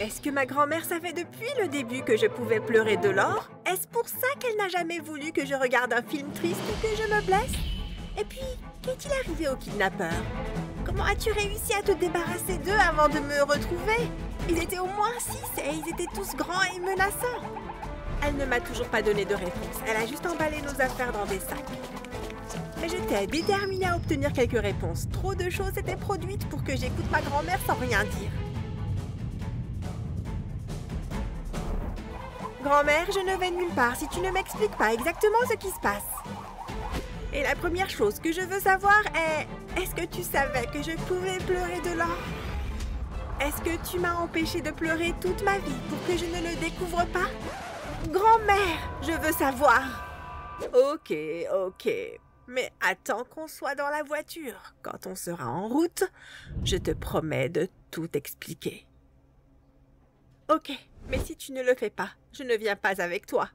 Est-ce que ma grand-mère savait depuis le début que je pouvais pleurer de l'or? Est-ce pour ça qu'elle n'a jamais voulu que je regarde un film triste ou que je me blesse? Et puis, qu'est-il arrivé au kidnappeur? Comment as-tu réussi à te débarrasser d'eux avant de me retrouver? Ils étaient au moins six et ils étaient tous grands et menaçants. Elle ne m'a toujours pas donné de réponse. Elle a juste emballé nos affaires dans des sacs. Mais j'étais déterminée à obtenir quelques réponses. Trop de choses étaient produites pour que j'écoute ma grand-mère sans rien dire. Grand-mère, je ne vais nulle part si tu ne m'expliques pas exactement ce qui se passe. Et la première chose que je veux savoir est, est-ce que tu savais que je pouvais pleurer de l'or? Est-ce que tu m'as empêché de pleurer toute ma vie pour que je ne le découvre pas? Grand-mère, je veux savoir. Ok, ok. Mais attends qu'on soit dans la voiture. Quand on sera en route, je te promets de tout expliquer. Ok, mais si tu ne le fais pas, je ne viens pas avec toi.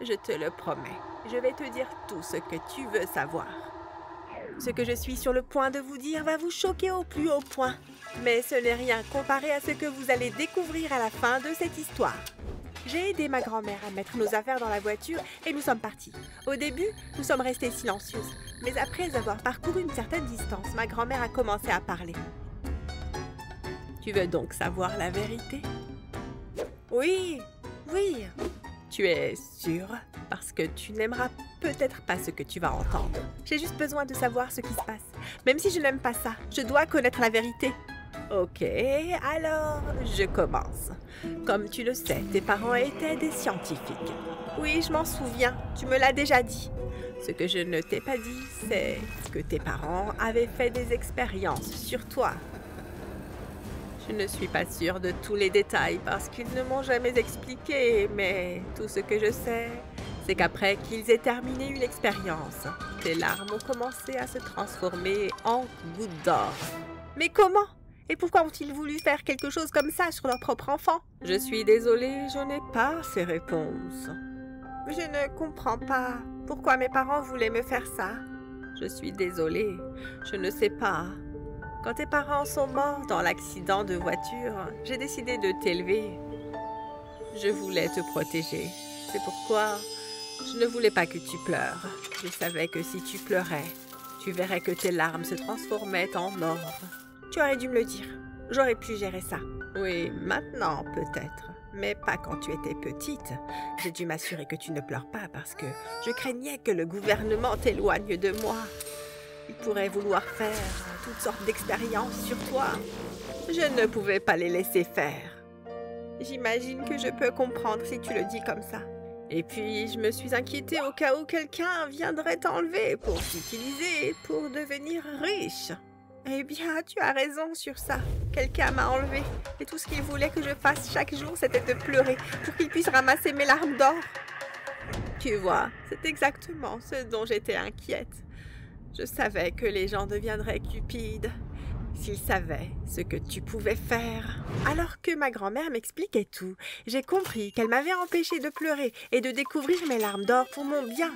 Je te le promets, je vais te dire tout ce que tu veux savoir. Ce que je suis sur le point de vous dire va vous choquer au plus haut point, mais ce n'est rien comparé à ce que vous allez découvrir à la fin de cette histoire. J'ai aidé ma grand-mère à mettre nos affaires dans la voiture et nous sommes partis. Au début, nous sommes restés silencieuses, mais après avoir parcouru une certaine distance, ma grand-mère a commencé à parler. Tu veux donc savoir la vérité? Oui, oui. Tu es sûre? Parce que tu n'aimeras peut-être pas ce que tu vas entendre. J'ai juste besoin de savoir ce qui se passe. Même si je n'aime pas ça, je dois connaître la vérité. Ok, alors je commence. Comme tu le sais, tes parents étaient des scientifiques. Oui, je m'en souviens, tu me l'as déjà dit. Ce que je ne t'ai pas dit, c'est que tes parents avaient fait des expériences sur toi. Je ne suis pas sûre de tous les détails parce qu'ils ne m'ont jamais expliqué, mais tout ce que je sais, c'est qu'après qu'ils aient terminé une expérience, tes larmes ont commencé à se transformer en gouttes d'or. Mais comment? Et pourquoi ont-ils voulu faire quelque chose comme ça sur leur propre enfant? Je suis désolée, je n'ai pas ces réponses. Je ne comprends pas. Pourquoi mes parents voulaient me faire ça Je suis désolée, je ne sais pas. Quand tes parents sont morts dans l'accident de voiture, j'ai décidé de t'élever. Je voulais te protéger. C'est pourquoi je ne voulais pas que tu pleures. Je savais que si tu pleurais, tu verrais que tes larmes se transformaient en or. Tu aurais dû me le dire. J'aurais pu gérer ça. Oui, maintenant peut-être. Mais pas quand tu étais petite. J'ai dû m'assurer que tu ne pleures pas parce que je craignais que le gouvernement t'éloigne de moi. Il pourrait vouloir faire toutes sortes d'expériences sur toi. Je ne pouvais pas les laisser faire. J'imagine que je peux comprendre si tu le dis comme ça. Et puis, je me suis inquiétée au cas où quelqu'un viendrait t'enlever pour t'utiliser pour devenir riche. Eh bien, tu as raison sur ça. Quelqu'un m'a enlevé. Et tout ce qu'il voulait que je fasse chaque jour, c'était de pleurer pour qu'il puisse ramasser mes larmes d'or. Tu vois, c'est exactement ce dont j'étais inquiète. Je savais que les gens deviendraient cupides s'ils savaient ce que tu pouvais faire. Alors que ma grand-mère m'expliquait tout, j'ai compris qu'elle m'avait empêché de pleurer et de découvrir mes larmes d'or pour mon bien.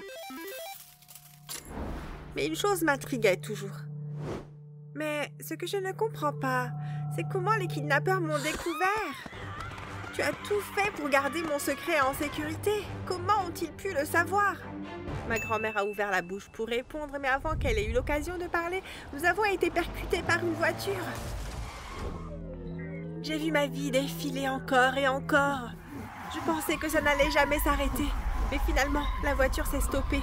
Mais une chose m'intriguait toujours. Mais ce que je ne comprends pas, c'est comment les kidnappeurs m'ont découvert. Tu as tout fait pour garder mon secret en sécurité. Comment ont-ils pu le savoir? Ma grand-mère a ouvert la bouche pour répondre, mais avant qu'elle ait eu l'occasion de parler, nous avons été percutés par une voiture. J'ai vu ma vie défiler encore et encore. Je pensais que ça n'allait jamais s'arrêter, mais finalement, la voiture s'est stoppée.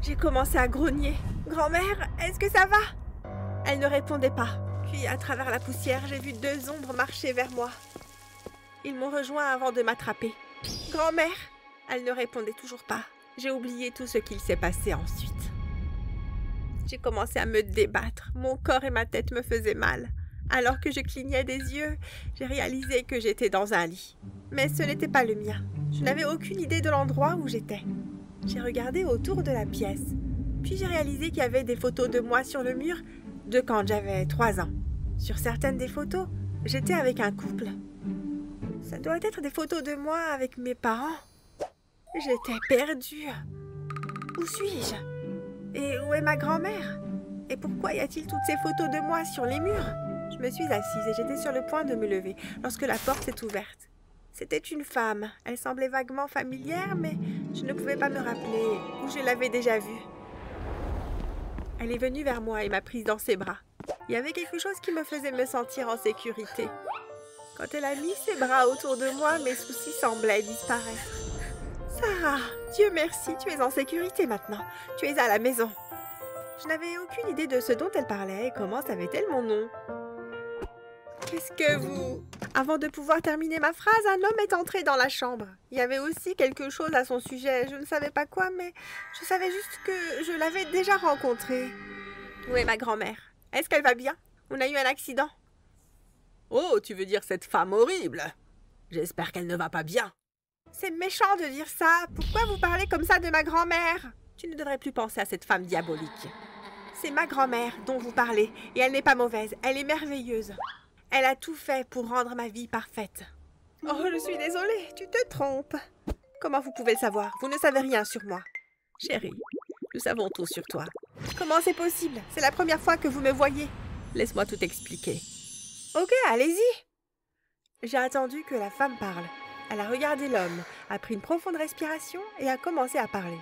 J'ai commencé à grogner. Grand-mère, est-ce que ça va? Elle ne répondait pas. Puis, à travers la poussière, j'ai vu deux ombres marcher vers moi. Ils m'ont rejoint avant de m'attraper. Grand-mère? Elle ne répondait toujours pas. J'ai oublié tout ce qu'il s'est passé ensuite. J'ai commencé à me débattre. Mon corps et ma tête me faisaient mal. Alors que je clignais des yeux, j'ai réalisé que j'étais dans un lit. Mais ce n'était pas le mien. Je n'avais aucune idée de l'endroit où j'étais. J'ai regardé autour de la pièce. Puis j'ai réalisé qu'il y avait des photos de moi sur le mur de quand j'avais trois ans. Sur certaines des photos, j'étais avec un couple. Ça doit être des photos de moi avec mes parents. J'étais perdue. Où suis-je? Et où est ma grand-mère? Et pourquoi y a-t-il toutes ces photos de moi sur les murs? Je me suis assise et j'étais sur le point de me lever lorsque la porte s'est ouverte. C'était une femme. Elle semblait vaguement familière, mais je ne pouvais pas me rappeler où je l'avais déjà vue. Elle est venue vers moi et m'a prise dans ses bras. Il y avait quelque chose qui me faisait me sentir en sécurité. Quand elle a mis ses bras autour de moi, mes soucis semblaient disparaître. Sarah, Dieu merci, tu es en sécurité maintenant. Tu es à la maison. Je n'avais aucune idée de ce dont elle parlait et comment savait-elle mon nom? Qu'est-ce que vous... Avant de pouvoir terminer ma phrase, un homme est entré dans la chambre. Il y avait aussi quelque chose à son sujet. Je ne savais pas quoi, mais je savais juste que je l'avais déjà rencontré. Où est ma grand-mère? Est-ce qu'elle va bien? On a eu un accident. Oh, tu veux dire cette femme horrible J'espère qu'elle ne va pas bien. C'est méchant de dire ça. Pourquoi vous parlez comme ça de ma grand-mère? Tu ne devrais plus penser à cette femme diabolique. C'est ma grand-mère dont vous parlez, et elle n'est pas mauvaise, elle est merveilleuse. Elle a tout fait pour rendre ma vie parfaite. Oh, je suis désolée, tu te trompes. Comment vous pouvez le savoir? Vous ne savez rien sur moi. Chérie, nous savons tout sur toi. Comment c'est possible? C'est la première fois que vous me voyez. Laisse-moi tout expliquer. Ok, allez-y. J'ai attendu que la femme parle. Elle a regardé l'homme, a pris une profonde respiration et a commencé à parler.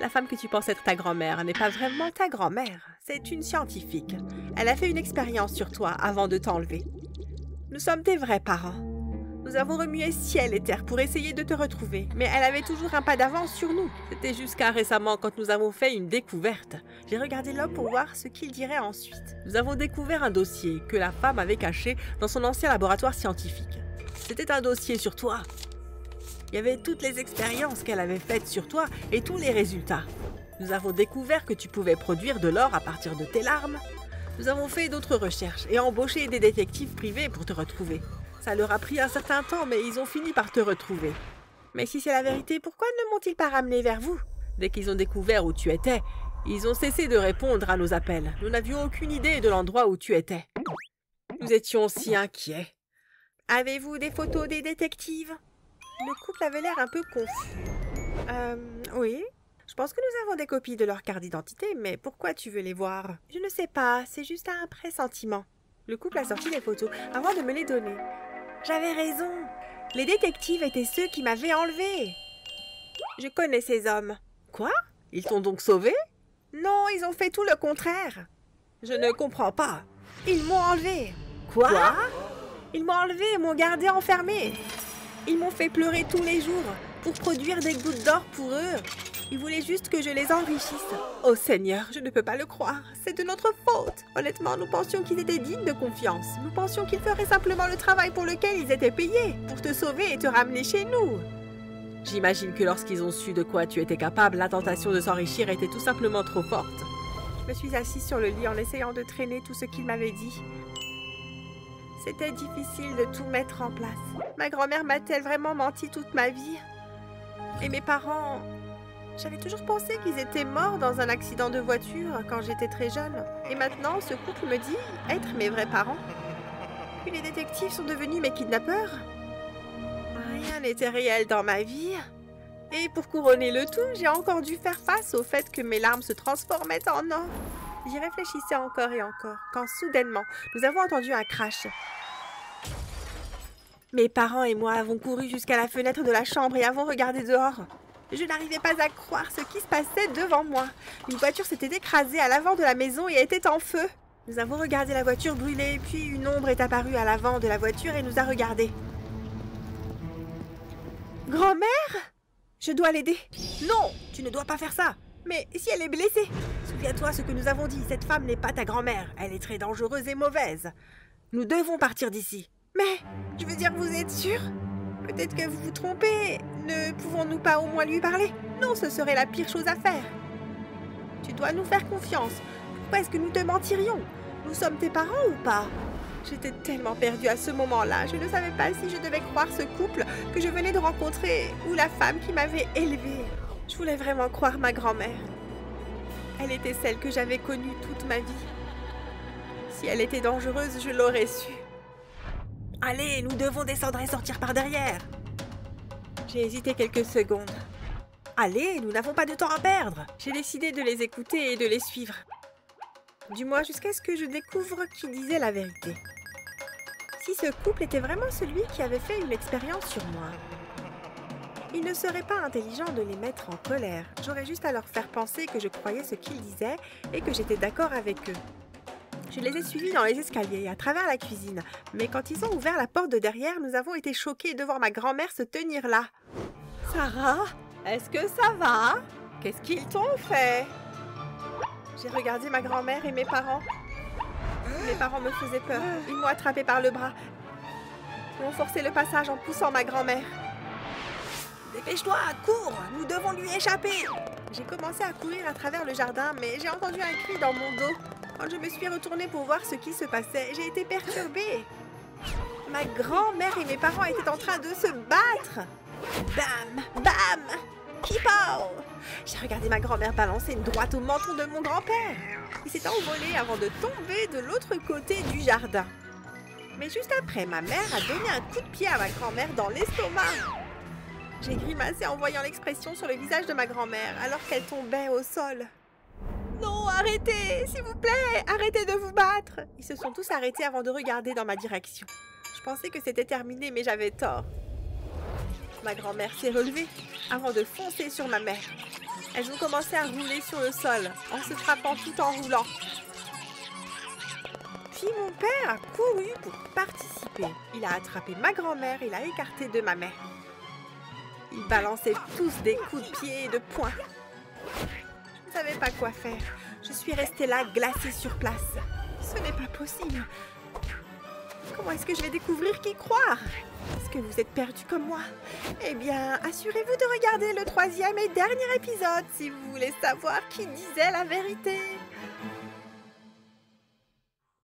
La femme que tu penses être ta grand-mère n'est pas vraiment ta grand-mère. C'est une scientifique. Elle a fait une expérience sur toi avant de t'enlever. Nous sommes tes vrais parents. Nous avons remué ciel et terre pour essayer de te retrouver, mais elle avait toujours un pas d'avance sur nous. C'était jusqu'à récemment quand nous avons fait une découverte. J'ai regardé l'homme pour voir ce qu'il dirait ensuite. Nous avons découvert un dossier que la femme avait caché dans son ancien laboratoire scientifique. C'était un dossier sur toi. Il y avait toutes les expériences qu'elle avait faites sur toi et tous les résultats. Nous avons découvert que tu pouvais produire de l'or à partir de tes larmes, nous avons fait d'autres recherches et embauché des détectives privés pour te retrouver. Ça leur a pris un certain temps, mais ils ont fini par te retrouver. Mais si c'est la vérité, pourquoi ne m'ont-ils pas ramené vers vous? Dès qu'ils ont découvert où tu étais, ils ont cessé de répondre à nos appels. Nous n'avions aucune idée de l'endroit où tu étais. Nous étions si inquiets. Avez-vous des photos des détectives? Le couple avait l'air un peu confus. Euh, oui, je pense que nous avons des copies de leur carte d'identité, mais pourquoi tu veux les voir? Je ne sais pas, c'est juste un pressentiment. Le couple a sorti les photos avant de me les donner. J'avais raison. Les détectives étaient ceux qui m'avaient enlevé. Je connais ces hommes. Quoi? Ils t'ont donc sauvé Non, ils ont fait tout le contraire. Je ne comprends pas. Ils m'ont enlevé. Quoi, Quoi? Ils m'ont enlevé et m'ont gardé enfermé. Ils m'ont fait pleurer tous les jours pour produire des gouttes d'or pour eux. Ils voulaient juste que je les enrichisse. Oh Seigneur, je ne peux pas le croire. C'est de notre faute. Honnêtement, nous pensions qu'ils étaient dignes de confiance. Nous pensions qu'ils feraient simplement le travail pour lequel ils étaient payés, pour te sauver et te ramener chez nous. J'imagine que lorsqu'ils ont su de quoi tu étais capable, la tentation de s'enrichir était tout simplement trop forte. Je me suis assise sur le lit en essayant de traîner tout ce qu'ils m'avaient dit. C'était difficile de tout mettre en place. Ma grand-mère m'a-t-elle vraiment menti toute ma vie? Et mes parents j'avais toujours pensé qu'ils étaient morts dans un accident de voiture quand j'étais très jeune. Et maintenant, ce couple me dit être mes vrais parents. Puis les détectives sont devenus mes kidnappeurs. Rien n'était réel dans ma vie. Et pour couronner le tout, j'ai encore dû faire face au fait que mes larmes se transformaient en or. J'y réfléchissais encore et encore, quand soudainement, nous avons entendu un crash. Mes parents et moi avons couru jusqu'à la fenêtre de la chambre et avons regardé dehors. Je n'arrivais pas à croire ce qui se passait devant moi. Une voiture s'était écrasée à l'avant de la maison et était en feu. Nous avons regardé la voiture brûler, puis une ombre est apparue à l'avant de la voiture et nous a regardés. Grand-mère? Je dois l'aider. Non, tu ne dois pas faire ça. Mais si elle est blessée Souviens-toi ce que nous avons dit, cette femme n'est pas ta grand-mère, elle est très dangereuse et mauvaise. Nous devons partir d'ici. Mais, je veux dire, vous êtes sûr? Peut-être que vous vous trompez. Ne pouvons-nous pas au moins lui parler? Non, ce serait la pire chose à faire. Tu dois nous faire confiance. Pourquoi est-ce que nous te mentirions? Nous sommes tes parents ou pas? J'étais tellement perdue à ce moment-là. Je ne savais pas si je devais croire ce couple que je venais de rencontrer ou la femme qui m'avait élevée. Je voulais vraiment croire ma grand-mère. Elle était celle que j'avais connue toute ma vie. Si elle était dangereuse, je l'aurais su. Allez, nous devons descendre et sortir par derrière. J'ai hésité quelques secondes. Allez, nous n'avons pas de temps à perdre. J'ai décidé de les écouter et de les suivre. Du moins jusqu'à ce que je découvre qui disait la vérité. Si ce couple était vraiment celui qui avait fait une expérience sur moi. Il ne serait pas intelligent de les mettre en colère. J'aurais juste à leur faire penser que je croyais ce qu'ils disaient et que j'étais d'accord avec eux. Je les ai suivis dans les escaliers, à travers la cuisine, mais quand ils ont ouvert la porte de derrière, nous avons été choqués de voir ma grand-mère se tenir là. Sarah, est-ce que ça va? Qu'est-ce qu'ils t'ont fait? J'ai regardé ma grand-mère et mes parents. Mes parents me faisaient peur. Ils m'ont attrapé par le bras. Ils ont forcé le passage en poussant ma grand-mère. Dépêche-toi, cours Nous devons lui échapper J'ai commencé à courir à travers le jardin, mais j'ai entendu un cri dans mon dos. Quand je me suis retournée pour voir ce qui se passait, j'ai été perturbée. Ma grand-mère et mes parents étaient en train de se battre. Bam Bam Kipo J'ai regardé ma grand-mère balancer une droite au menton de mon grand-père. Il s'est envolé avant de tomber de l'autre côté du jardin. Mais juste après, ma mère a donné un coup de pied à ma grand-mère dans l'estomac. J'ai grimacé en voyant l'expression sur le visage de ma grand-mère alors qu'elle tombait au sol. Non, arrêtez, s'il vous plaît, arrêtez de vous battre. Ils se sont tous arrêtés avant de regarder dans ma direction. Je pensais que c'était terminé, mais j'avais tort. Ma grand-mère s'est relevée avant de foncer sur ma mère. Elles ont commencé à rouler sur le sol en se frappant tout en roulant. Puis mon père a couru pour participer. Il a attrapé ma grand-mère et l'a écartée de ma mère. Ils balançaient tous des coups de pied et de poing. Je ne savais pas quoi faire. Je suis restée là, glacée sur place. Ce n'est pas possible. Comment est-ce que je vais découvrir qui croire? Est-ce que vous êtes perdu comme moi? Eh bien, assurez-vous de regarder le troisième et dernier épisode si vous voulez savoir qui disait la vérité.